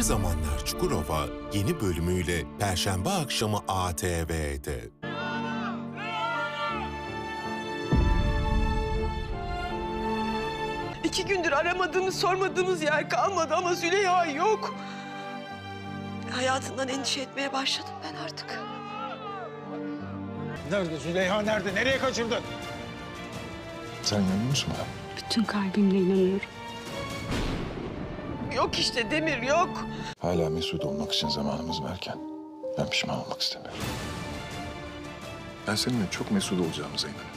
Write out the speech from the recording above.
Bir Zamanlar Çukurova yeni bölümüyle Perşembe akşamı ATV'de. İki gündür aramadığımız, sormadığımız yer kalmadı ama Züleyha yok. Hayatından endişe etmeye başladım ben artık. Nerede Züleyha nerede? Nereye kaçırdın? Sen inanıyor musun bana? Bütün kalbimle inanıyorum. Yok işte Demir yok. Hala mesut olmak için zamanımız varken ben pişman olmak istemiyorum. Ben seninle çok mesut olacağımıza inanıyorum.